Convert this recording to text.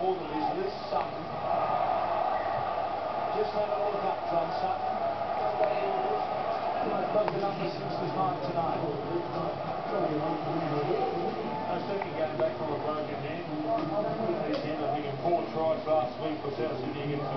Sutton. Just had a look up from Sutton. I've broken up the Sixers tonight. I was thinking going back on a broken hand. He's handled four tries last week for South Sydney against